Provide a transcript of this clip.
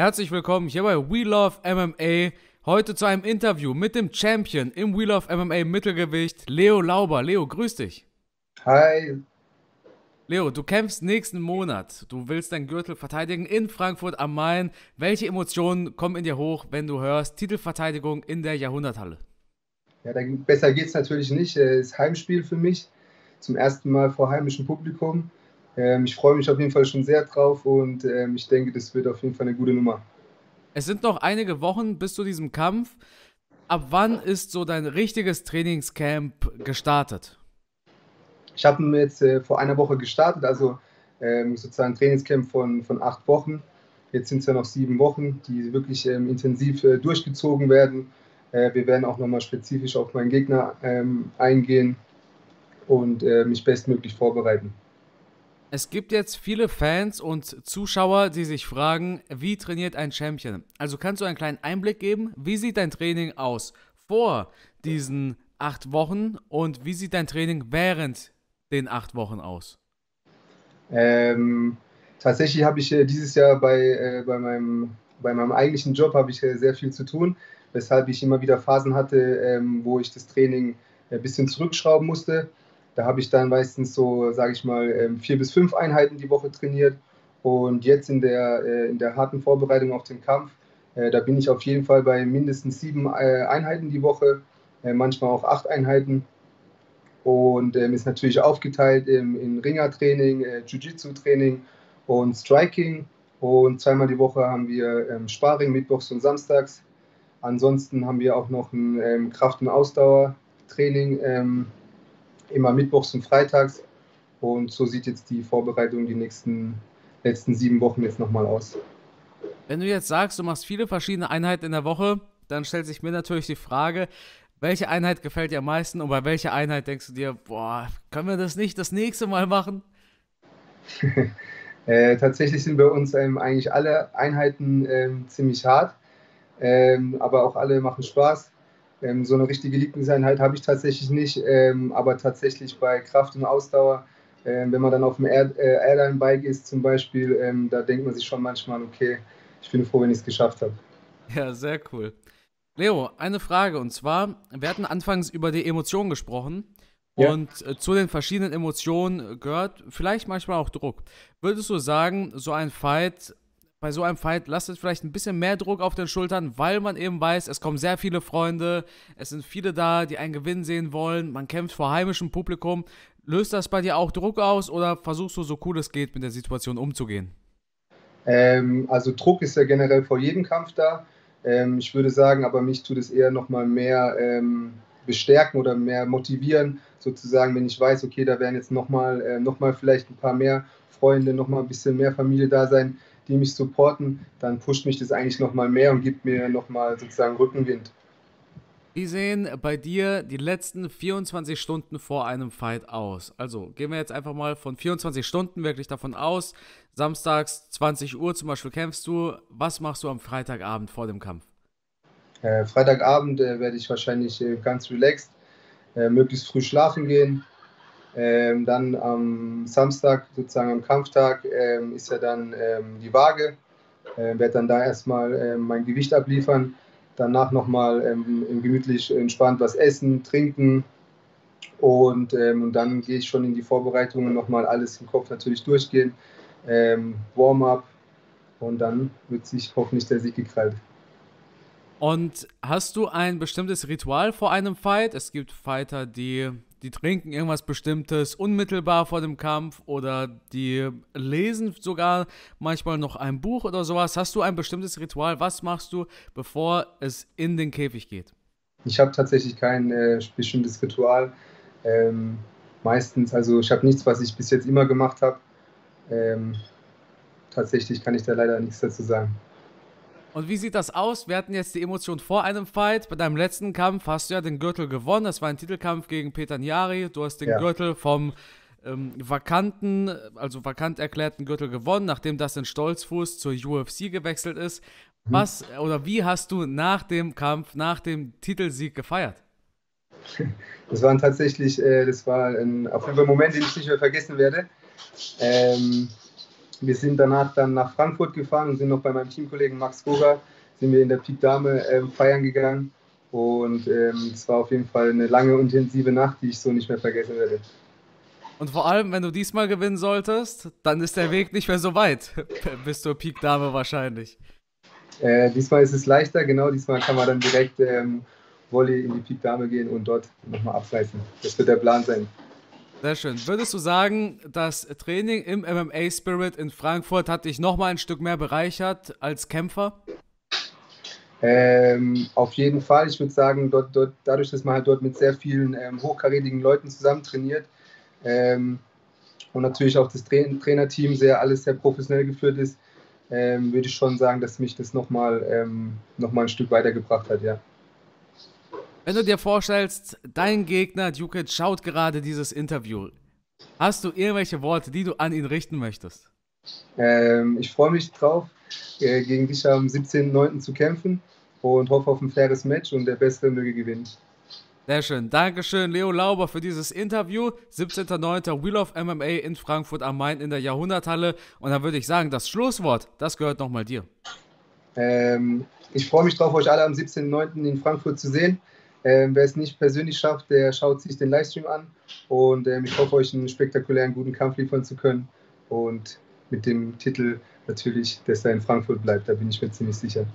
Herzlich willkommen hier bei We Love MMA. Heute zu einem Interview mit dem Champion im We Love MMA Mittelgewicht, Leo Lauber. Leo, grüß dich. Hi. Leo, du kämpfst nächsten Monat. Du willst deinen Gürtel verteidigen in Frankfurt am Main. Welche Emotionen kommen in dir hoch, wenn du hörst Titelverteidigung in der Jahrhunderthalle? Ja, besser geht es natürlich nicht. Es ist Heimspiel für mich. Zum ersten Mal vor heimischem Publikum. Ähm, ich freue mich auf jeden Fall schon sehr drauf und ähm, ich denke, das wird auf jeden Fall eine gute Nummer. Es sind noch einige Wochen bis zu diesem Kampf. Ab wann ist so dein richtiges Trainingscamp gestartet? Ich habe jetzt äh, vor einer Woche gestartet, also ähm, sozusagen Trainingscamp von, von acht Wochen. Jetzt sind es ja noch sieben Wochen, die wirklich ähm, intensiv äh, durchgezogen werden. Äh, wir werden auch nochmal spezifisch auf meinen Gegner ähm, eingehen und äh, mich bestmöglich vorbereiten. Es gibt jetzt viele Fans und Zuschauer, die sich fragen, wie trainiert ein Champion? Also kannst du einen kleinen Einblick geben? Wie sieht dein Training aus vor diesen acht Wochen und wie sieht dein Training während den acht Wochen aus? Ähm, tatsächlich habe ich äh, dieses Jahr bei, äh, bei, meinem, bei meinem eigentlichen Job habe ich äh, sehr viel zu tun, weshalb ich immer wieder Phasen hatte, ähm, wo ich das Training ein äh, bisschen zurückschrauben musste. Da habe ich dann meistens so, sage ich mal, ähm, vier bis fünf Einheiten die Woche trainiert. Und jetzt in der, äh, in der harten Vorbereitung auf den Kampf, äh, da bin ich auf jeden Fall bei mindestens sieben äh, Einheiten die Woche, manchmal auch acht Einheiten. Und ähm, ist natürlich aufgeteilt in Ringertraining, Jiu-Jitsu-Training und Striking. Und zweimal die Woche haben wir ähm, Sparring, mittwochs und samstags. Ansonsten haben wir auch noch ein Kraft- und Ausdauertraining immer mittwochs und freitags. Und so sieht jetzt die Vorbereitung die nächsten letzten sieben Wochen jetzt nochmal aus. Wenn du jetzt sagst, du machst viele verschiedene Einheiten in der Woche, dann stellt sich mir natürlich die Frage, welche Einheit gefällt dir am meisten und bei welcher Einheit denkst du dir, boah, können wir das nicht das nächste Mal machen? äh, tatsächlich sind bei uns ähm, eigentlich alle Einheiten ähm, ziemlich hart, ähm, aber auch alle machen Spaß. Ähm, so eine richtige Lieblingseinheit habe ich tatsächlich nicht, ähm, aber tatsächlich bei Kraft und Ausdauer, ähm, wenn man dann auf dem Air, äh, Airline-Bike ist zum Beispiel, ähm, da denkt man sich schon manchmal, okay, ich bin froh, wenn ich es geschafft habe. Ja, sehr cool. Leo, eine Frage und zwar, wir hatten anfangs über die Emotionen gesprochen. Ja. Und äh, zu den verschiedenen Emotionen gehört vielleicht manchmal auch Druck. Würdest du sagen, so ein Fight bei so einem Fight lastet vielleicht ein bisschen mehr Druck auf den Schultern, weil man eben weiß, es kommen sehr viele Freunde, es sind viele da, die einen Gewinn sehen wollen, man kämpft vor heimischem Publikum. Löst das bei dir auch Druck aus oder versuchst du so cool es geht mit der Situation umzugehen? Ähm, also Druck ist ja generell vor jedem Kampf da. Ähm, ich würde sagen, aber mich tut es eher nochmal mehr ähm, bestärken oder mehr motivieren, sozusagen, wenn ich weiß, okay, da werden jetzt nochmal äh, noch vielleicht ein paar mehr Freunde, nochmal ein bisschen mehr Familie da sein die mich supporten, dann pusht mich das eigentlich nochmal mehr und gibt mir nochmal sozusagen Rückenwind. Wie sehen bei dir die letzten 24 Stunden vor einem Fight aus? Also gehen wir jetzt einfach mal von 24 Stunden wirklich davon aus. Samstags 20 Uhr zum Beispiel kämpfst du. Was machst du am Freitagabend vor dem Kampf? Äh, Freitagabend äh, werde ich wahrscheinlich äh, ganz relaxed, äh, möglichst früh schlafen gehen, ähm, dann am Samstag, sozusagen am Kampftag, ähm, ist ja dann ähm, die Waage. Äh, werde dann da erstmal ähm, mein Gewicht abliefern. Danach nochmal ähm, gemütlich entspannt was essen, trinken. Und, ähm, und dann gehe ich schon in die Vorbereitungen nochmal alles im Kopf natürlich durchgehen. Ähm, Warm-up. Und dann wird sich hoffentlich der Sieg gekrallt. Und hast du ein bestimmtes Ritual vor einem Fight? Es gibt Fighter, die die trinken irgendwas Bestimmtes unmittelbar vor dem Kampf oder die lesen sogar manchmal noch ein Buch oder sowas. Hast du ein bestimmtes Ritual? Was machst du, bevor es in den Käfig geht? Ich habe tatsächlich kein äh, bestimmtes Ritual. Ähm, meistens, also ich habe nichts, was ich bis jetzt immer gemacht habe. Ähm, tatsächlich kann ich da leider nichts dazu sagen. Und wie sieht das aus? Wir hatten jetzt die Emotion vor einem Fight. Bei deinem letzten Kampf hast du ja den Gürtel gewonnen. Das war ein Titelkampf gegen Peter Njari. Du hast den ja. Gürtel vom ähm, vakanten, also vakant erklärten Gürtel gewonnen, nachdem das in Stolzfuß zur UFC gewechselt ist. Mhm. Was oder wie hast du nach dem Kampf, nach dem Titelsieg gefeiert? Das waren tatsächlich, äh, das war ein, auf jeden Fall ein Moment, den ich nicht mehr vergessen werde. Ähm, wir sind danach dann nach Frankfurt gefahren und sind noch bei meinem Teamkollegen Max Goga, sind wir in der Peak Dame ähm, feiern gegangen. Und ähm, es war auf jeden Fall eine lange, intensive Nacht, die ich so nicht mehr vergessen werde. Und vor allem, wenn du diesmal gewinnen solltest, dann ist der Weg nicht mehr so weit bis zur Peak Dame wahrscheinlich. Äh, diesmal ist es leichter, genau. Diesmal kann man dann direkt ähm, Volley in die Peak Dame gehen und dort nochmal abreißen. Das wird der Plan sein. Sehr schön. Würdest du sagen, das Training im MMA Spirit in Frankfurt hat dich nochmal ein Stück mehr bereichert als Kämpfer? Ähm, auf jeden Fall. Ich würde sagen, dort, dort, dadurch, dass man halt dort mit sehr vielen ähm, hochkarätigen Leuten zusammen trainiert ähm, und natürlich auch das Tra Trainerteam sehr alles sehr professionell geführt ist, ähm, würde ich schon sagen, dass mich das nochmal ähm, noch ein Stück weitergebracht hat, ja. Wenn du dir vorstellst, dein Gegner Dukic schaut gerade dieses Interview, hast du irgendwelche Worte, die du an ihn richten möchtest? Ähm, ich freue mich drauf, äh, gegen dich am 17.09. zu kämpfen und hoffe auf ein faires Match und der Bessere möge gewinnen. Sehr schön. Dankeschön, Leo Lauber, für dieses Interview. 17.09. Wheel of MMA in Frankfurt am Main in der Jahrhunderthalle. Und da würde ich sagen, das Schlusswort, das gehört nochmal dir. Ähm, ich freue mich drauf, euch alle am 17.09. in Frankfurt zu sehen. Ähm, wer es nicht persönlich schafft, der schaut sich den Livestream an. Und ähm, ich hoffe, euch einen spektakulären, guten Kampf liefern zu können. Und mit dem Titel natürlich, dass er in Frankfurt bleibt, da bin ich mir ziemlich sicher.